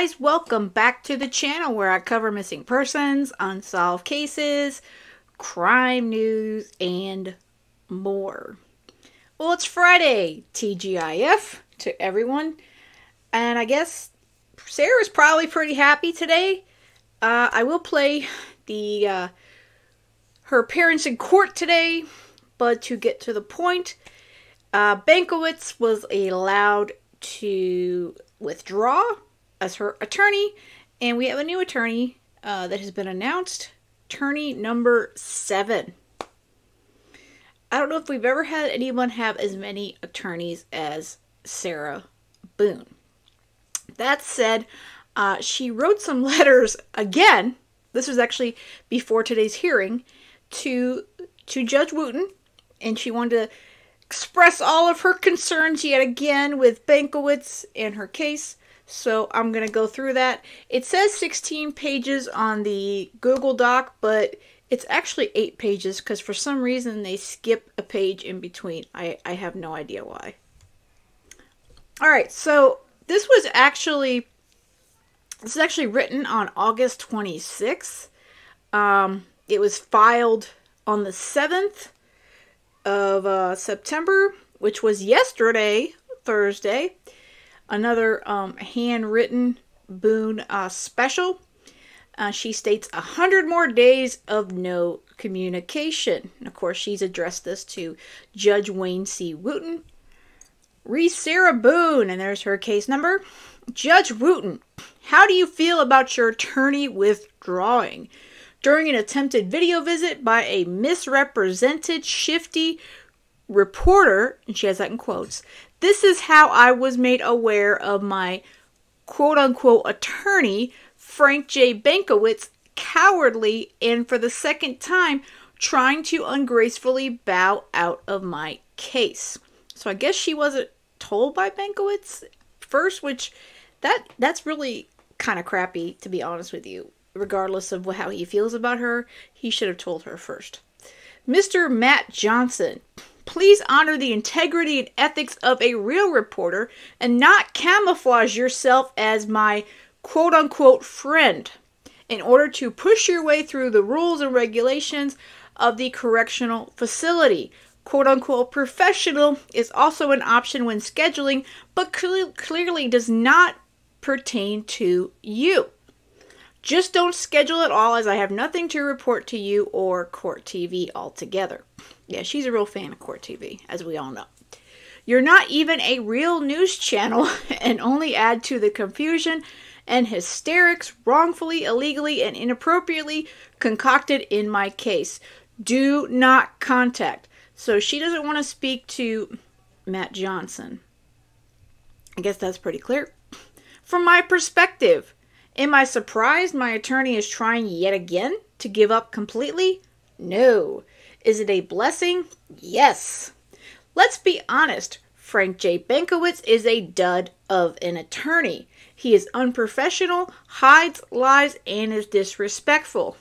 guys, welcome back to the channel where I cover missing persons, unsolved cases, crime news, and more. Well, it's Friday, TGIF to everyone, and I guess Sarah's probably pretty happy today. Uh, I will play the uh, her appearance in court today, but to get to the point, uh, Bankowitz was allowed to withdraw as her attorney, and we have a new attorney uh, that has been announced. Attorney number seven. I don't know if we've ever had anyone have as many attorneys as Sarah Boone. That said, uh, she wrote some letters again. This was actually before today's hearing to to Judge Wooten, and she wanted to express all of her concerns yet again with Bankowitz and her case. So I'm going to go through that. It says 16 pages on the Google Doc, but it's actually 8 pages because for some reason they skip a page in between. I, I have no idea why. Alright, so this was actually this is actually written on August 26th. Um, it was filed on the 7th of uh, September, which was yesterday, Thursday another um, handwritten Boone uh, special. Uh, she states a hundred more days of no communication. And of course, she's addressed this to Judge Wayne C. Wooten. Reese Sarah Boone, and there's her case number. Judge Wooten, how do you feel about your attorney withdrawing? During an attempted video visit by a misrepresented, shifty reporter, and she has that in quotes, this is how I was made aware of my quote unquote attorney, Frank J. Bankowitz, cowardly and for the second time trying to ungracefully bow out of my case. So I guess she wasn't told by Bankowitz first, which that that's really kind of crappy to be honest with you. Regardless of how he feels about her, he should have told her first. Mr. Matt Johnson Please honor the integrity and ethics of a real reporter and not camouflage yourself as my quote unquote friend in order to push your way through the rules and regulations of the correctional facility. Quote unquote professional is also an option when scheduling, but cl- clearly does not pertain to you. Just don't schedule at all, as I have nothing to report to you or Court TV altogether. Yeah, she's a real fan of Court TV, as we all know. You're not even a real news channel and only add to the confusion and hysterics wrongfully, illegally, and inappropriately concocted in my case. Do not contact. So she doesn't want to speak to Matt Johnson. I guess that's pretty clear. From my perspective, Am I surprised my attorney is trying yet again to give up completely? No. Is it a blessing? Yes. Let's be honest. Frank J. Bankowitz is a dud of an attorney. He is unprofessional, hides, lies, and is disrespectful.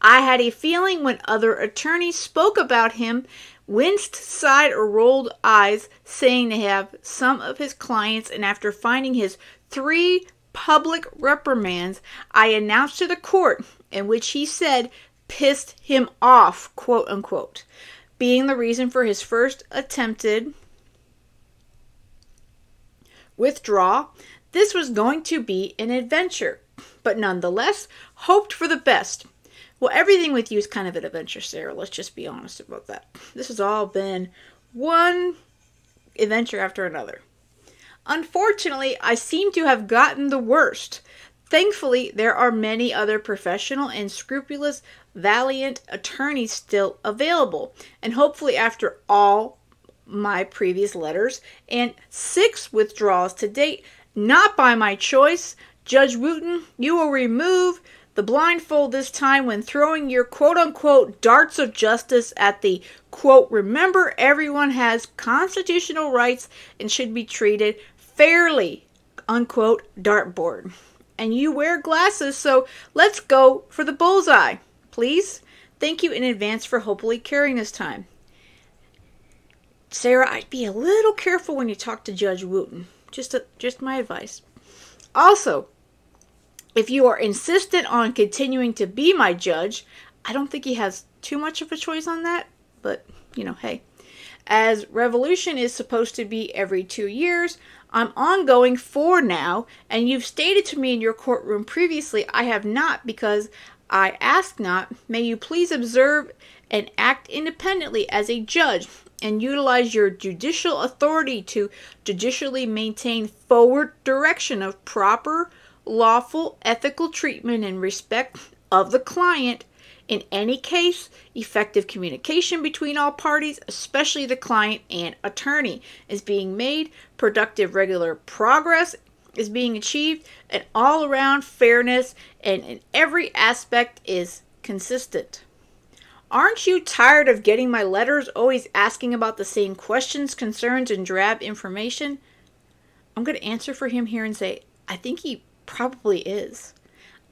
I had a feeling when other attorneys spoke about him, winced, sighed, or rolled eyes, saying they have some of his clients, and after finding his three public reprimands I announced to the court in which he said pissed him off, quote unquote, being the reason for his first attempted withdraw. This was going to be an adventure, but nonetheless hoped for the best. Well, everything with you is kind of an adventure, Sarah. Let's just be honest about that. This has all been one adventure after another. Unfortunately, I seem to have gotten the worst. Thankfully, there are many other professional and scrupulous, valiant attorneys still available. And hopefully, after all my previous letters and six withdrawals to date, not by my choice, Judge Wooten, you will remove the blindfold this time when throwing your quote unquote darts of justice at the quote, remember everyone has constitutional rights and should be treated fairly, unquote, dartboard. And you wear glasses, so let's go for the bullseye. Please? Thank you in advance for hopefully carrying this time. Sarah, I'd be a little careful when you talk to Judge Wooten. Just, a, just my advice. Also, If you are insistent on continuing to be my judge, I don't think he has too much of a choice on that, but you know, hey. As Revolution is supposed to be every two years, I'm ongoing for now, and you've stated to me in your courtroom previously I have not because I ask not. May you please observe and act independently as a judge and utilize your judicial authority to judicially maintain forward direction of proper, lawful, ethical treatment and respect of the client. In any case, effective communication between all parties, especially the client and attorney, is being made, productive regular progress is being achieved, and all around fairness and in every aspect is consistent. Aren't you tired of getting my letters always asking about the same questions, concerns, and drab information? I'm going to answer for him here and say, I think he probably is.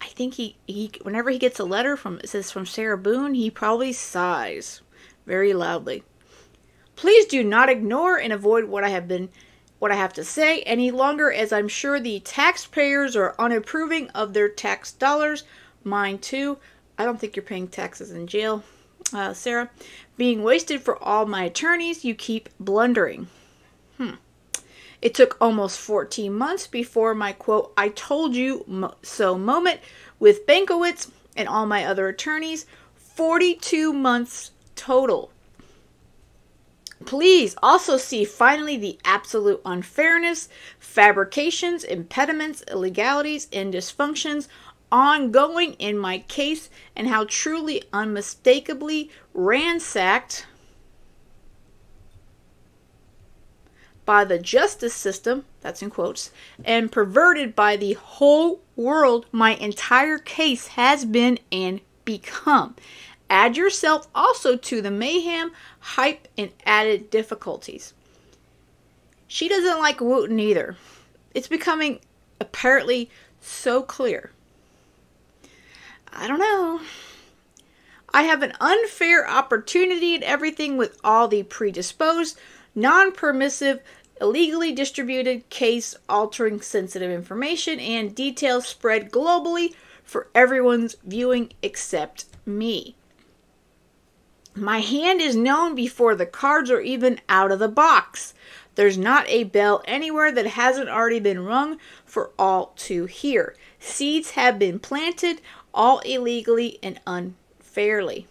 I think he, he whenever he gets a letter from it says from Sarah Boone, he probably sighs very loudly. Please do not ignore and avoid what I have been what I have to say any longer as I'm sure the taxpayers are unapproving of their tax dollars. Mine too. I don't think you're paying taxes in jail uh, Sarah, being wasted for all my attorneys, you keep blundering. Hmm. It took almost 14 months before my quote, I told you so moment with Bankowitz and all my other attorneys. 42 months total. Please also see finally the absolute unfairness, fabrications, impediments, illegalities, and dysfunctions ongoing in my case and how truly unmistakably ransacked by the justice system, that's in quotes, and perverted by the whole world my entire case has been and become. Add yourself also to the mayhem, hype, and added difficulties. She doesn't like Wooten either. It's becoming apparently so clear I don't know. I have an unfair opportunity at everything with all the predisposed, non permissive, illegally distributed, case altering sensitive information and details spread globally for everyone's viewing except me. My hand is known before the cards are even out of the box. There's not a bell anywhere that hasn't already been rung for all to hear. Seeds have been planted, all illegally and unfairly.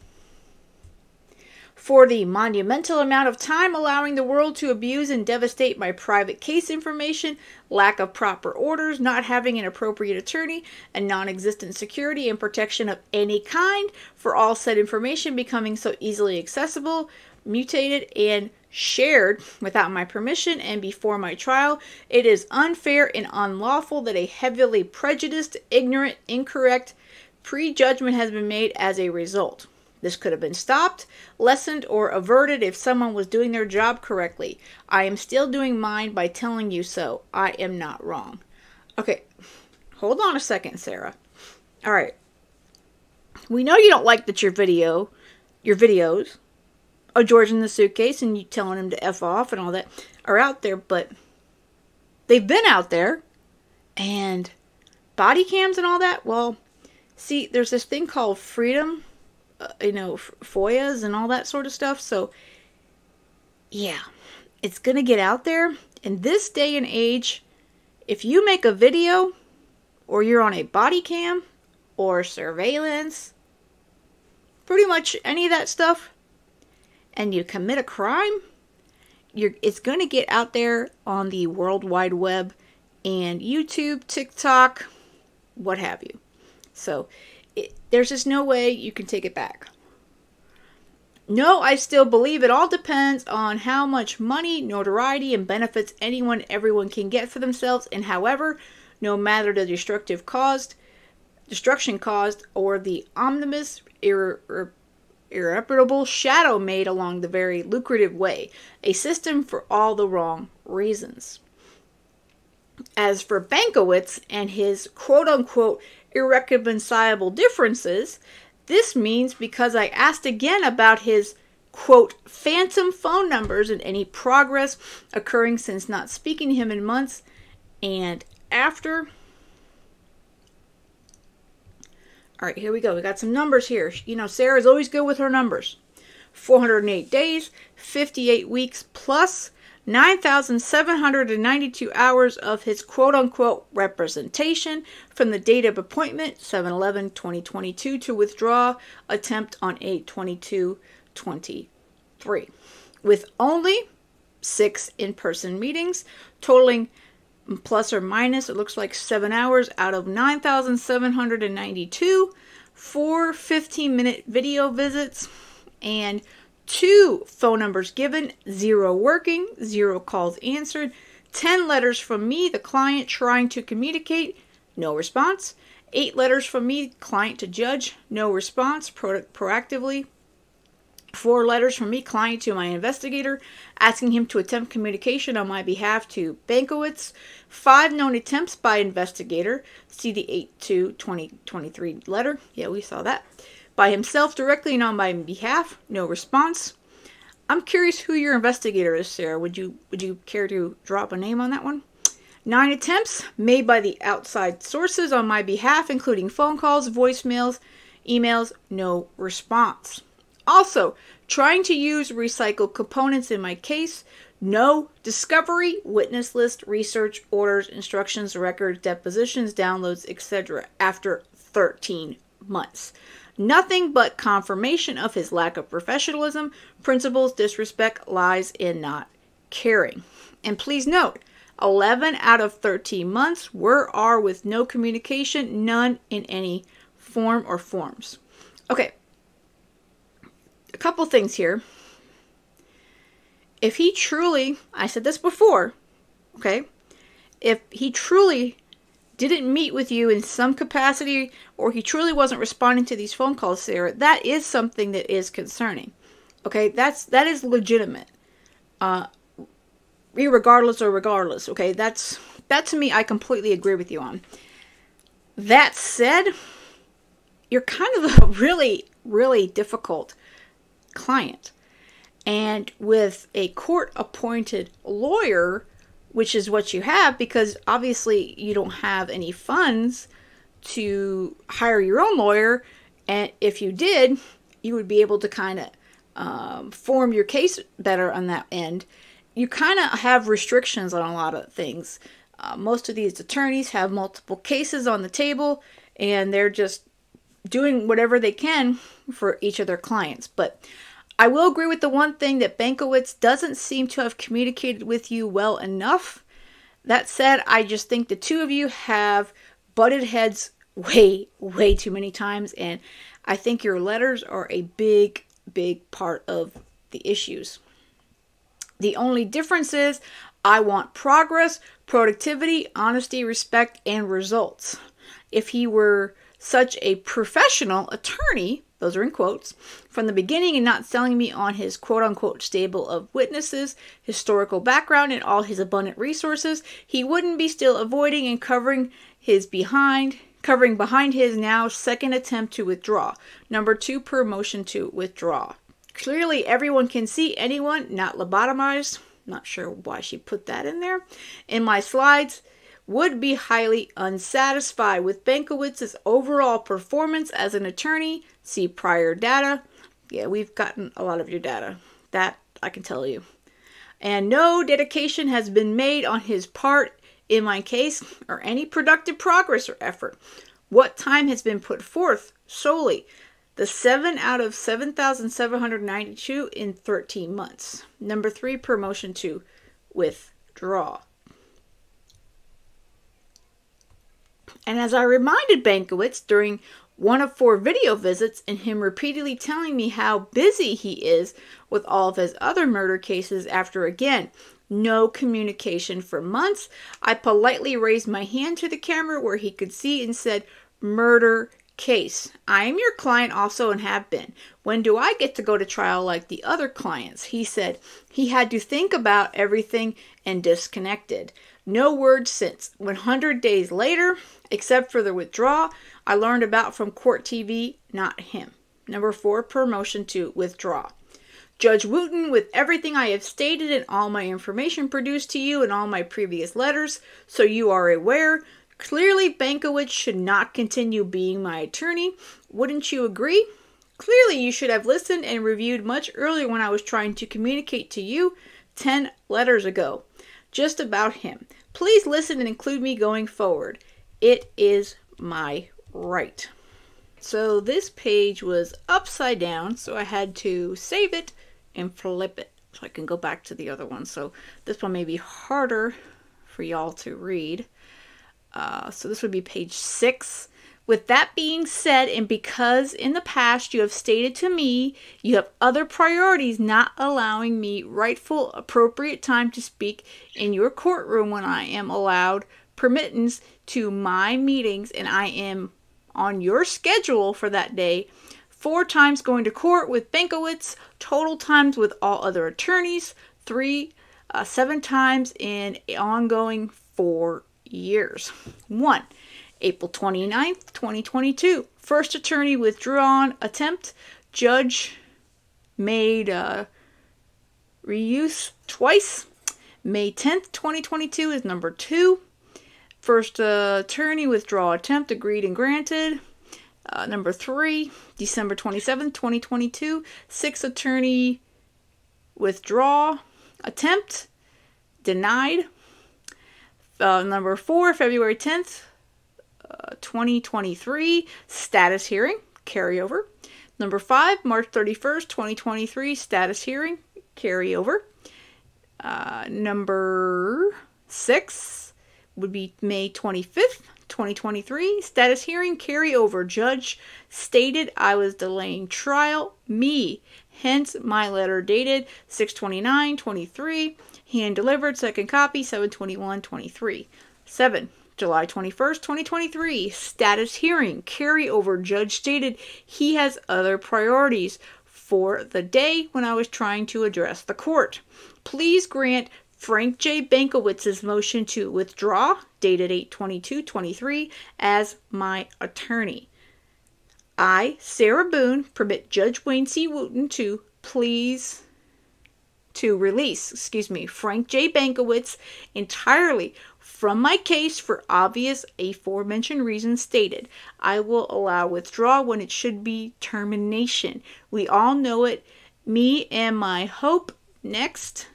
For the monumental amount of time allowing the world to abuse and devastate my private case information, lack of proper orders, not having an appropriate attorney, and non existent security and protection of any kind, for all said information becoming so easily accessible, mutated, and shared without my permission and before my trial, it is unfair and unlawful that a heavily prejudiced, ignorant, incorrect, Prejudgment has been made as a result. This could have been stopped, lessened, or averted if someone was doing their job correctly. I am still doing mine by telling you so. I am not wrong. Okay, hold on a second, Sarah. All right. We know you don't like that your video, your videos of George in the suitcase and you telling him to F off and all that are out there, but they've been out there and body cams and all that. Well, see, there's this thing called freedom, uh, you know, FOIAs and all that sort of stuff. So, yeah, it's going to get out there. In this day and age, if you make a video or you're on a body cam or surveillance, pretty much any of that stuff, and you commit a crime, you're, it's going to get out there on the World Wide Web and YouTube, TikTok, what have you. So there's just no way you can take it back. No, I still believe it all depends on how much money, notoriety, and benefits anyone, everyone can get for themselves, and however, no matter the destructive caused, destruction caused, or the omnibus ir- ir- irreparable shadow made along the very lucrative way, a system for all the wrong reasons. As for Bankowitz and his quote unquote irreconcilable differences, this means because I asked again about his quote phantom phone numbers and any progress occurring since not speaking to him in months and after All right, here we go. We got some numbers here. You know, Sarah's always good with her numbers. 408 days, 58 weeks, plus 9,792 hours of his quote unquote representation from the date of appointment 7 11 2022 to withdraw attempt on 8 22 23, with only six in person meetings, totaling plus or minus, it looks like seven hours out of 9,792, four 15 minute video visits, and two phone numbers given, zero working, zero calls answered, 10 letters from me, the client trying to communicate, no response, eight letters from me, client to judge, no response, pro- proactively, four letters from me, client to my investigator, asking him to attempt communication on my behalf to Bankowitz, five known attempts by investigator, see the 8 to 2023 letter, yeah, we saw that, by himself directly and on my behalf, no response. I'm curious who your investigator is, Sarah. Would you would you care to drop a name on that one? Nine attempts made by the outside sources on my behalf, including phone calls, voicemails, emails, no response. Also, trying to use recycled components in my case, no discovery, witness list, research, orders, instructions, records, depositions, downloads, etc. after 13 months. Nothing but confirmation of his lack of professionalism, principles, disrespect, lies, and not caring. And please note, 11 out of 13 months were are with no communication, none in any form or forms. Okay, a couple things here. If he truly, I said this before, okay, if he truly didn't meet with you in some capacity or he truly wasn't responding to these phone calls, Sarah, that is something that is concerning. Okay, that's that is legitimate. Uh regardless or regardless, okay? That's that to me I completely agree with you on. That said, you're kind of a really really difficult client. And with a court appointed lawyer, which is what you have, because obviously you don't have any funds to hire your own lawyer, and if you did, you would be able to kind of um, form your case better on that end. You kind of have restrictions on a lot of things. Uh, most of these attorneys have multiple cases on the table, and they're just doing whatever they can for each of their clients. But I will agree with the one thing that Bankowitz doesn't seem to have communicated with you well enough. That said, I just think the two of you have butted heads way, way too many times, and I think your letters are a big, big part of the issues. The only difference is I want progress, productivity, honesty, respect, and results. If he were such a professional attorney, those are in quotes, from the beginning and not selling me on his quote unquote stable of witnesses, historical background, and all his abundant resources, he wouldn't be still avoiding and covering his behind covering behind his now second attempt to withdraw. Number two per motion to withdraw. Clearly everyone can see anyone not lobotomized. Not sure why she put that in there. In my slides, would be highly unsatisfied with Bankowitz's overall performance as an attorney. See prior data. Yeah, we've gotten a lot of your data. That I can tell you. And no dedication has been made on his part in my case or any productive progress or effort. What time has been put forth solely? The 7 out of 7,792 in 13 months. Number 3, promotion to withdraw. And as I reminded Bankowitz during one of four video visits and him repeatedly telling me how busy he is with all of his other murder cases after again no communication for months, I politely raised my hand to the camera where he could see and said, Murder case. I am your client also and have been. When do I get to go to trial like the other clients? He said he had to think about everything and disconnected. No word since. 100 days later, except for the withdrawal I learned about from court TV, not him. Number four, promotion to withdraw. Judge Wooten, with everything I have stated and all my information produced to you in all my previous letters, so you are aware, Clearly, Bankowitz should not continue being my attorney. Wouldn't you agree? Clearly, you should have listened and reviewed much earlier when I was trying to communicate to you 10 letters ago. Just about him. Please listen and include me going forward. It is my right. So this page was upside down, so I had to save it and flip it so I can go back to the other one. So this one may be harder for y'all to read. Uh, so this would be page six. With that being said, and because in the past you have stated to me you have other priorities not allowing me rightful, appropriate time to speak in your courtroom when I am allowed permittance to my meetings and I am on your schedule for that day, four times going to court with Bankowitz, total times with all other attorneys, three, uh, seven times in ongoing four years. One, April 29th, 2022. First attorney withdrawn attempt. Judge made uh, reuse twice. May 10th, 2022 is number two. First uh, attorney withdraw attempt agreed and granted. Uh, number three, December 27th, 2022. Sixth attorney withdraw attempt denied. Uh, number four, February 10th, uh, 2023, status hearing, carryover. Number five, March 31st, 2023, status hearing, carryover. Uh, number six would be May 25th, 2023, status hearing, carryover. Judge stated I was delaying trial, me, hence my letter dated 629 23 hand delivered second copy 721 23 7 July 21st, 2023. Status hearing. Carryover. Judge stated he has other priorities for the day when I was trying to address the court. Please grant Frank J. Bankowitz's motion to withdraw, dated 8-22-23, as my attorney. I, Sarah Boone, permit Judge Wayne C. Wooten to please to release, excuse me, Frank J. Bankowitz entirely from my case for obvious aforementioned reasons stated. I will allow withdrawal when it should be termination. We all know it. Me and my hope. Next.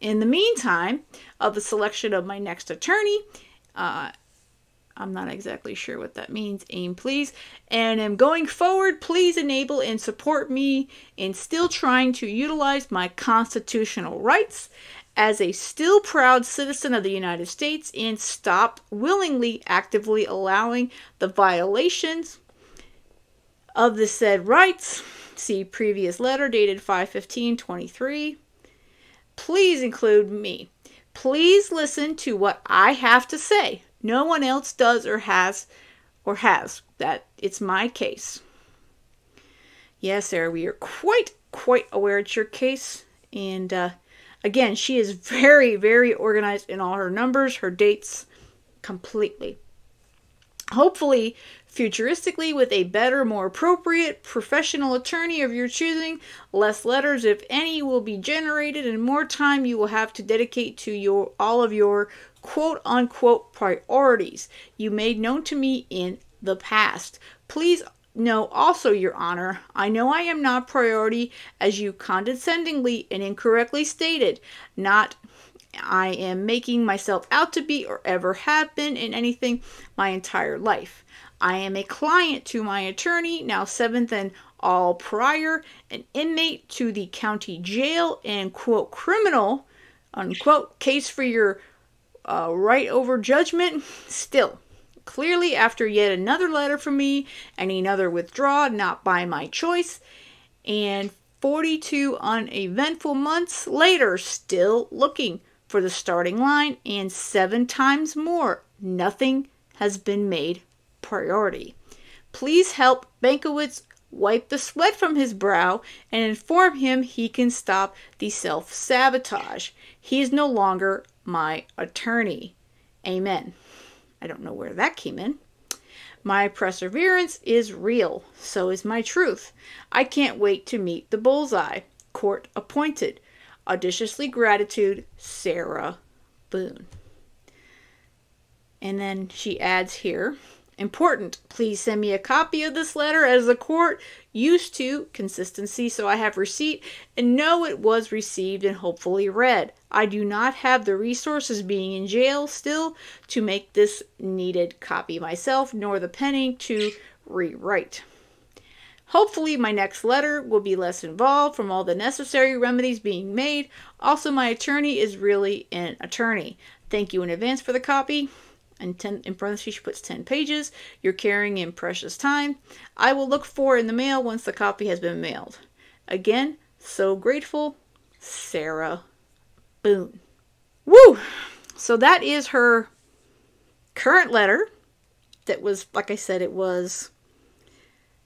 In the meantime, of the selection of my next attorney, uh, I'm not exactly sure what that means. Aim, please. And am going forward, please enable and support me in still trying to utilize my constitutional rights as a still proud citizen of the United States and stop willingly actively allowing the violations of the said rights. See previous letter dated 51523. Please include me. Please listen to what I have to say. No one else does or has or has. That it's my case. Yes, Sarah, we are quite quite aware it's your case and uh Again, she is very, very organized in all her numbers, her dates, completely. Hopefully, futuristically, with a better, more appropriate professional attorney of your choosing, less letters, if any, will be generated, and more time you will have to dedicate to your all of your quote unquote priorities you made known to me in the past. Please no, also, Your Honor, I know I am not priority, as you condescendingly and incorrectly stated. Not I am making myself out to be or ever have been in anything my entire life. I am a client to my attorney, now seventh and all prior, an inmate to the county jail, and quote criminal, unquote, case for your uh, right over judgment. Still, Clearly, after yet another letter from me and another withdrawal, not by my choice, and 42 uneventful months later, still looking for the starting line, and seven times more, nothing has been made priority. Please help Bankowitz wipe the sweat from his brow and inform him he can stop the self sabotage. He is no longer my attorney. Amen. I don't know where that came in. My perseverance is real, so is my truth. I can't wait to meet the bullseye. Court appointed. Audaciously gratitude, Sarah Boone. And then she adds here Important, please send me a copy of this letter as the court used to. Consistency, so I have receipt and know it was received and hopefully read. I do not have the resources being in jail still to make this needed copy myself, nor the penning to rewrite. Hopefully, my next letter will be less involved from all the necessary remedies being made. Also, my attorney is really an attorney. Thank you in advance for the copy and 10 in parentheses she puts 10 pages. You're carrying in precious time. I will look for in the mail once the copy has been mailed. Again so grateful sarah boone. Woo! So that is her current letter that was like i said it was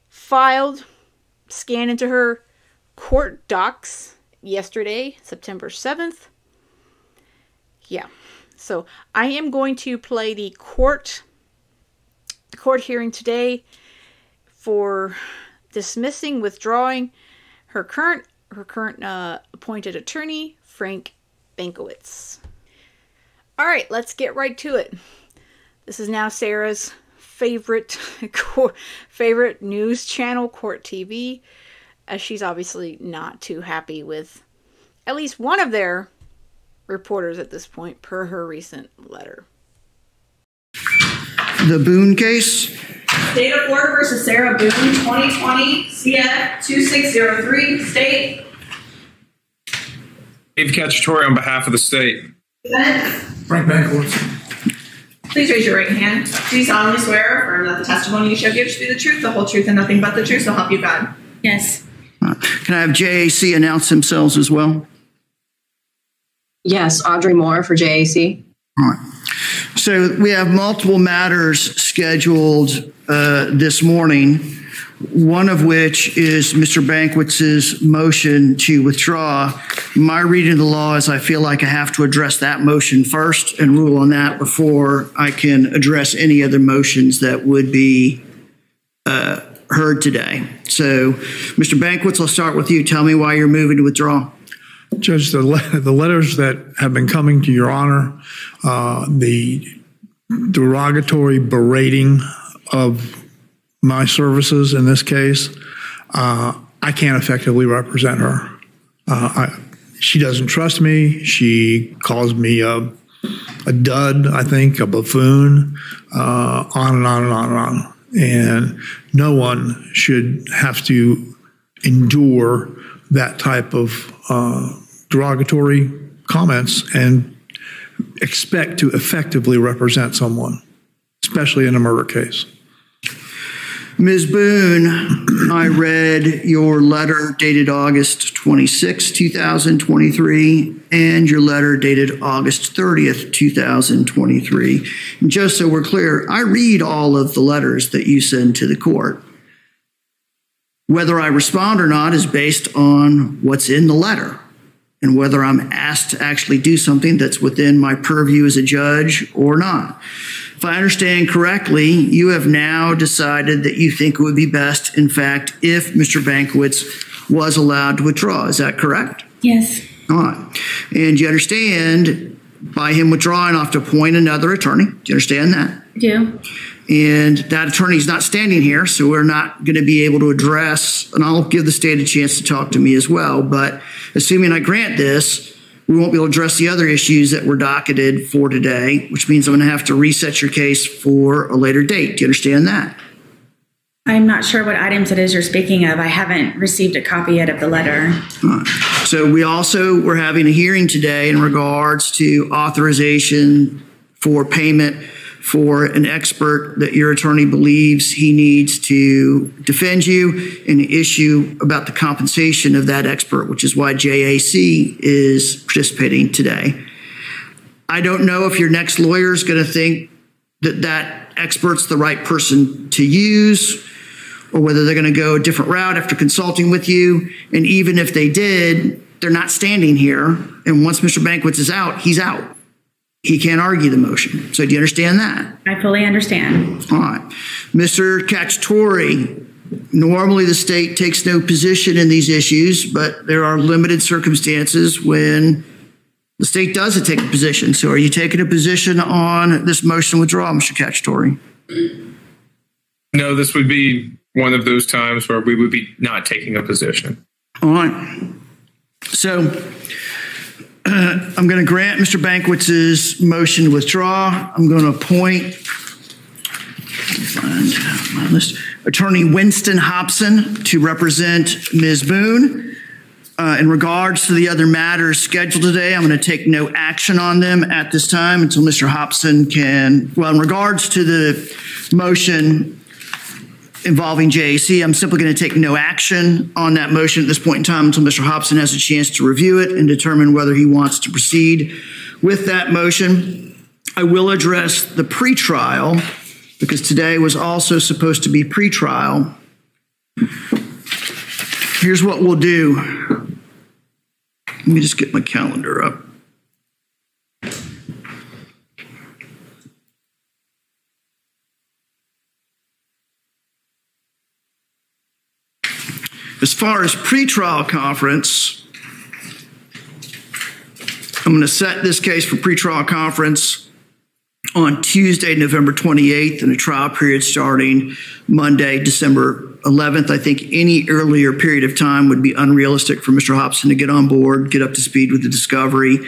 filed scanned into her court docs yesterday september 7th yeah so I am going to play the court the court hearing today for dismissing, withdrawing her current her current uh, appointed attorney, Frank Bankowitz. All right, let's get right to it. This is now Sarah's favorite favorite news channel, Court TV, as she's obviously not too happy with at least one of their reporters at this point, per her recent letter. The Boone case. State of Florida versus Sarah Boone, 2020 CF 2603. State. Dave Cacciatore on behalf of the state. Frank Bankowitz. Please raise your right hand. Do you solemnly swear or affirm that the testimony you shall give should be the truth, the whole truth, and nothing but the truth, so help you God? Yes. Can I have JAC announce themselves as well? Yes, Audrey Moore for JAC. All right. So we have multiple matters scheduled uh, this morning, one of which is Mr. Bankowitz's motion to withdraw. My reading of the law is I feel like I have to address that motion first and rule on that before I can address any other motions that would be uh, heard today. So, Mr. Bankowitz, I'll start with you. Tell me why you're moving to withdraw. Judge, the, le- the letters that have been coming to your honor, uh, the derogatory berating of my services in this case, uh, I can't effectively represent her. Uh, I, she doesn't trust me. She calls me a, a dud, I think, a buffoon, uh, on and on and on and on. And no one should have to endure that type of uh, derogatory comments and expect to effectively represent someone, especially in a murder case. Ms. Boone, I read your letter dated August 26, 2023, and your letter dated August 30th, 2023. And just so we're clear, I read all of the letters that you send to the court. Whether I respond or not is based on what's in the letter and whether I'm asked to actually do something that's within my purview as a judge or not. If I understand correctly, you have now decided that you think it would be best, in fact, if Mr. Bankowitz was allowed to withdraw. Is that correct? Yes. All right. And you understand by him withdrawing, I have to appoint another attorney. Do you understand that? I do. And that attorney is not standing here, so we're not going to be able to address, and I'll give the state a chance to talk to me as well. But assuming I grant this, we won't be able to address the other issues that were docketed for today, which means I'm going to have to reset your case for a later date. Do you understand that? I'm not sure what items it is you're speaking of. I haven't received a copy yet of the letter. So we also we're having a hearing today in regards to authorization for payment for an expert that your attorney believes he needs to defend you and issue about the compensation of that expert, which is why JAC is participating today. I don't know if your next lawyer is going to think that that expert's the right person to use or whether they're going to go a different route after consulting with you. And even if they did, they're not standing here. And once Mr. Bankwitz is out, he's out. He can't argue the motion. So do you understand that? I fully understand. All right. Mr. Cacciatore, normally the state takes no position in these issues, but there are limited circumstances when The state doesn't take a position. So are you taking a position on this motion to withdraw, Mr. Cacciatore? No, this would be one of those times where we would be not taking a position. All right. So I'm going to grant Mr. Bankwitz's motion to withdraw. I'm going to appoint list. Attorney Winston Hobson to represent Ms. Boone. Uh, in regards to the other matters scheduled today, I'm going to take no action on them at this time until Mr. Hobson can, well, in regards to the motion involving JAC, I'm simply going to take no action on that motion at this point in time until Mr. Hobson has a chance to review it and determine whether he wants to proceed with that motion. I will address the pretrial because today was also supposed to be pretrial. Here's what we'll do. Let me just get my calendar up. As far as pretrial conference, I'm going to set this case for pretrial conference on Tuesday, November 28th, and a trial period starting Monday, December 11th. I think any earlier period of time would be unrealistic for Mr. Hobson to get on board, get up to speed with the discovery,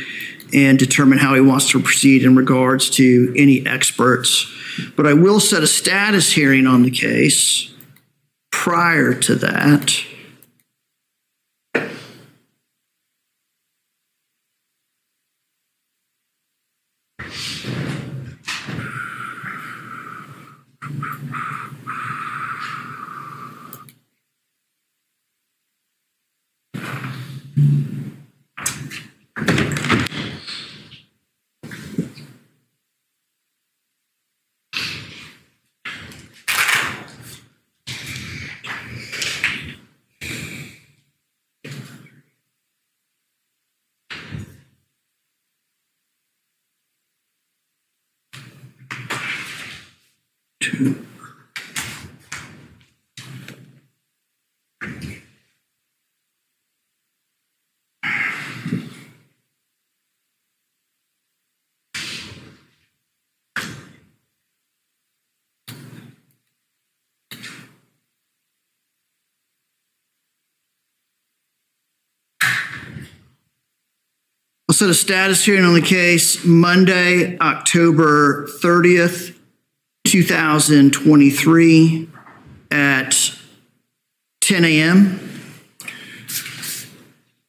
and determine how he wants to proceed in regards to any experts. But I will set a status hearing on the case prior to that. I'll set a status hearing on the case Monday, October 30th, 2023 at 10 a.m.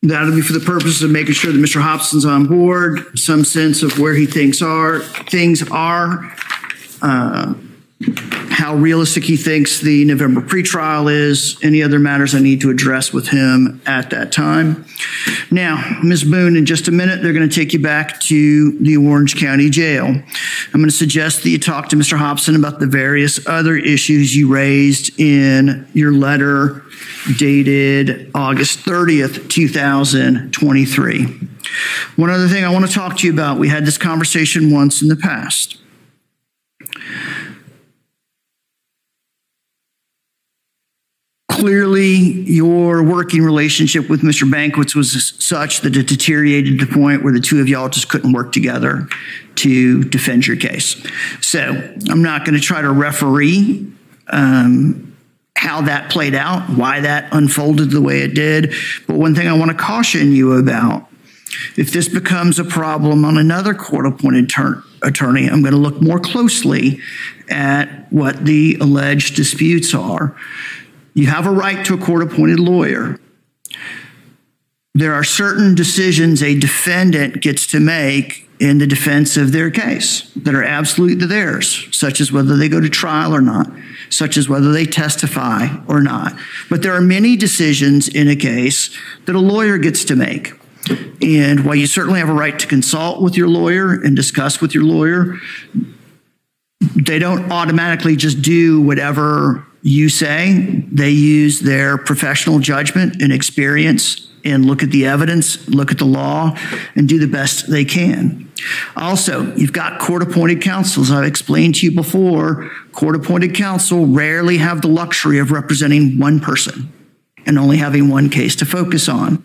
That'll be for the purpose of making sure that Mr. Hobson's on board, some sense of where he thinks are things are, uh, how realistic he thinks the November pretrial is, any other matters I need to address with him at that time. Now, Ms. Boone, in just a minute, they're going to take you back to the Orange County Jail. I'm going to suggest that you talk to Mr. Hobson about the various other issues you raised in your letter dated August 30th, 2023. One other thing I want to talk to you about, we had this conversation once in the past. Clearly, your working relationship with Mr. Bankowitz was such that it deteriorated to the point where the two of y'all just couldn't work together to defend your case. So I'm not going to try to referee um, how that played out, why that unfolded the way it did. But one thing I want to caution you about if this becomes a problem on another court appointed attorney, I'm going to look more closely at what the alleged disputes are. You have a right to a court appointed lawyer. There are certain decisions a defendant gets to make in the defense of their case that are absolutely theirs, such as whether they go to trial or not, such as whether they testify or not. But there are many decisions in a case that a lawyer gets to make. And while you certainly have a right to consult with your lawyer and discuss with your lawyer, they don't automatically just do whatever you say. They use their professional judgment and experience and look at the evidence, look at the law, and do the best they can. Also, you've got court appointed counsel. As I've explained to you before, court appointed counsel rarely have the luxury of representing one person. And only having one case to focus on.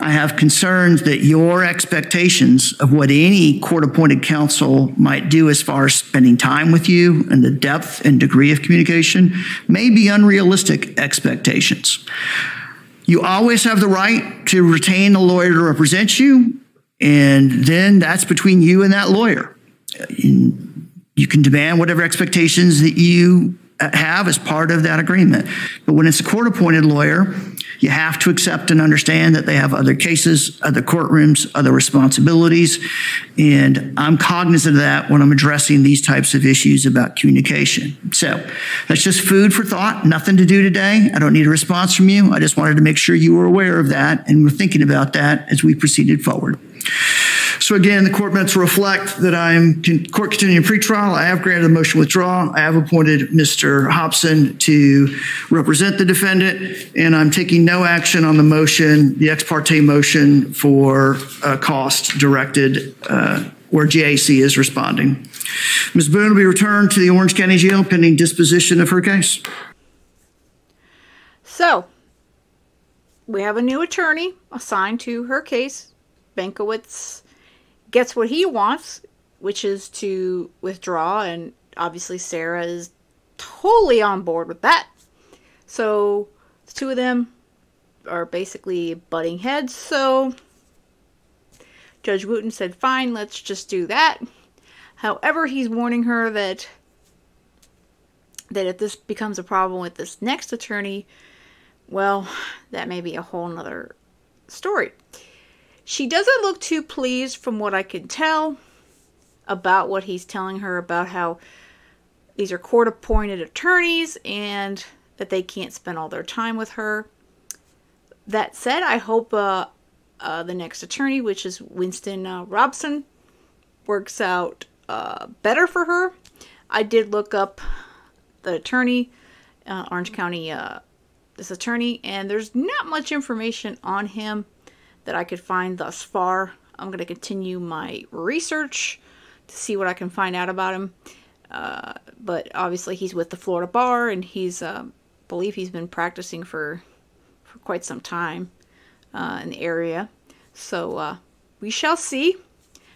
I have concerns that your expectations of what any court appointed counsel might do as far as spending time with you and the depth and degree of communication may be unrealistic expectations. You always have the right to retain a lawyer to represent you, and then that's between you and that lawyer. You can demand whatever expectations that you have as part of that agreement. But when it's a court appointed lawyer, you have to accept and understand that they have other cases, other courtrooms, other responsibilities. And I'm cognizant of that when I'm addressing these types of issues about communication. So that's just food for thought, nothing to do today. I don't need a response from you. I just wanted to make sure you were aware of that and were thinking about that as we proceeded forward. So again, the court minutes reflect that I am court continuing pretrial. I have granted the motion withdraw. I have appointed Mr. Hobson to represent the defendant, and I'm taking no action on the motion, the ex parte motion for uh, cost directed uh, where JAC is responding. Ms. Boone will be returned to the Orange County Jail pending disposition of her case. So, we have a new attorney assigned to her case. Bankowitz gets what he wants, which is to withdraw, and obviously Sarah is totally on board with that. So the two of them are basically butting heads. So Judge Wooten said, fine, let's just do that. However, he's warning her that that if this becomes a problem with this next attorney, well, that may be a whole nother story. She doesn't look too pleased from what I can tell about what he's telling her about how these are court appointed attorneys and that they can't spend all their time with her. That said, I hope uh, uh, the next attorney, which is Winston uh, Robson, works out uh, better for her. I did look up the attorney, uh, Orange County, uh, this attorney, and there's not much information on him that I could find thus far. I'm going to continue my research to see what I can find out about him. Uh, but obviously, he's with the Florida Bar, and he's, uh, believe he's been practicing for for quite some time uh, in the area. So uh, we shall see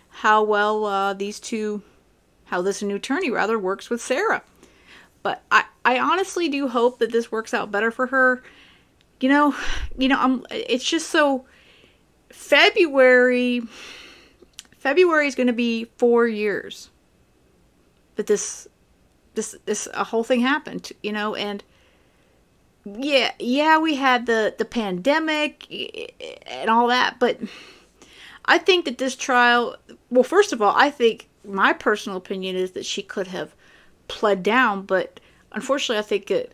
how well uh, these two, how this new attorney rather works with Sarah. But I, I honestly do hope that this works out better for her. You know, you know, I'm. It's just so February February is going to be 4 years that this this this a whole thing happened, you know, and yeah, yeah, we had the the pandemic eh, and all that, but I think that this trial, well, first of all, I think my personal opinion is that she could have pled down, but unfortunately, I think that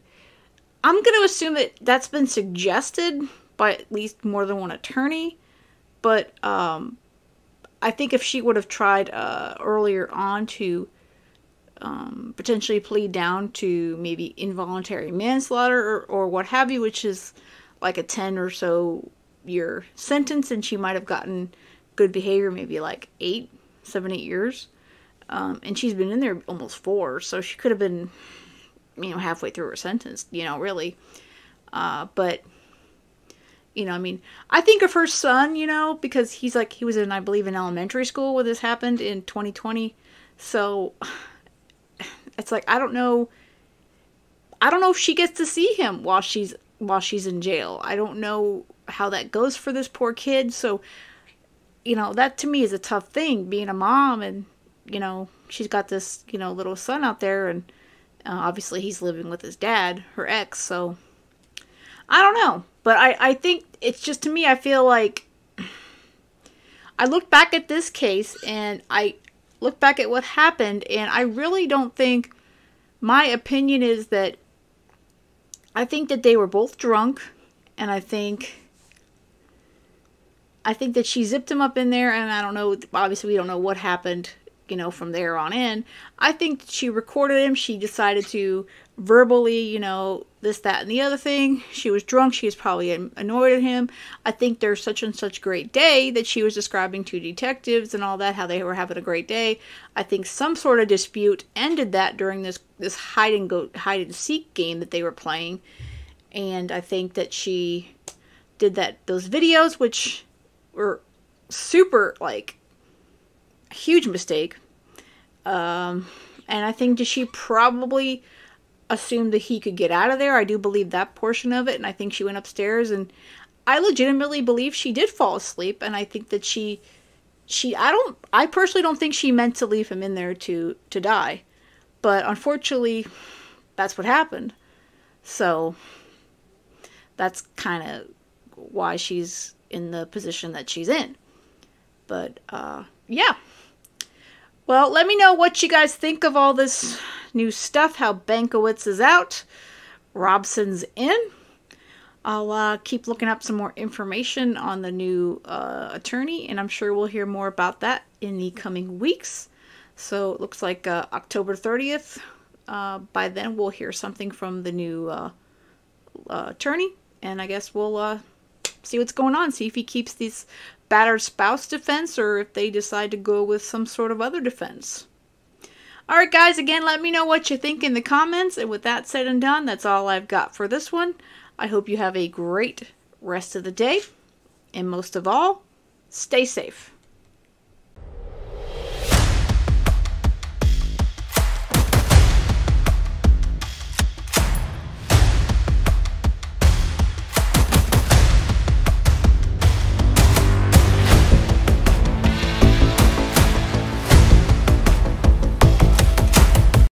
I'm going to assume that that's been suggested by at least more than one attorney but um, I think if she would have tried uh, earlier on to um, potentially plead down to maybe involuntary manslaughter or, or what have you, which is like a 10 or so year sentence, and she might have gotten good behavior, maybe like eight, seven, eight years. Um, and she's been in there almost four, so she could have been, you know, halfway through her sentence, you know, really. Uh, but you know, I mean, I think of her son, you know, because he's like, he was in, I believe, in elementary school when this happened in 2020. So it's like, I don't know. I don't know if she gets to see him while she's while she's in jail. I don't know how that goes for this poor kid. So, you know, that to me is a tough thing being a mom and, you know, she's got this, you know, little son out there and uh, obviously he's living with his dad, her ex. So I don't know. But I, I think it's just to me, I feel like I look back at this case and I look back at what happened, and I really don't think my opinion is that I think that they were both drunk, and I think. I think that she zipped him up in there, and I don't know. Obviously, we don't know what happened, you know, from there on in. I think she recorded him. She decided to verbally, you know, this, that, and the other thing. She was drunk. She was probably annoyed at him. I think there's such and such great day that she was describing to detectives and all that, how they were having a great day. I think some sort of dispute ended that during this this hide and go hide and seek game that they were playing. and I think that she did that those videos, which were super like huge mistake. Um, and I think that she probably assumed that he could get out of there. I do believe that portion of it, and I think she went upstairs and I legitimately believe she did fall asleep, and I think that she she I don't I personally don't think she meant to leave him in there to to die. But unfortunately, that's what happened. So that's kind of why she's in the position that she's in. But uh yeah. Well, let me know what you guys think of all this new stuff, how Bankowitz is out, Robson's in. I'll uh, keep looking up some more information on the new uh, attorney, and I'm sure we'll hear more about that in the coming weeks. So it looks like uh, October 30th. Uh, by then, we'll hear something from the new uh, uh, attorney, and I guess we'll see what's going on, see if he keeps this battered spouse defense or if they decide to go with some sort of other defense. Alright, guys, again, let me know what you think in the comments. And with that said and done, that's all I've got for this one. I hope you have a great rest of the day. And most of all, stay safe.